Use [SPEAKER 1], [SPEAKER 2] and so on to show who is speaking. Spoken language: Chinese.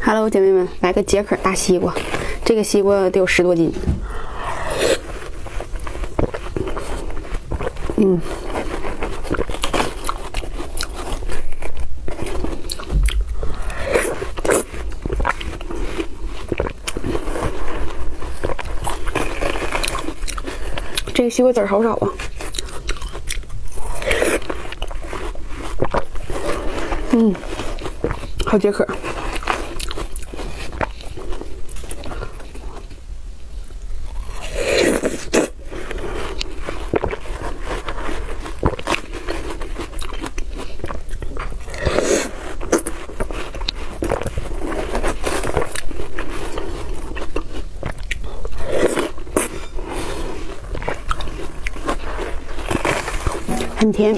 [SPEAKER 1] Hello，姐妹们，来个解渴大西瓜，这个西瓜得有十多斤。嗯，这个西瓜籽好少啊。嗯，好解渴。很甜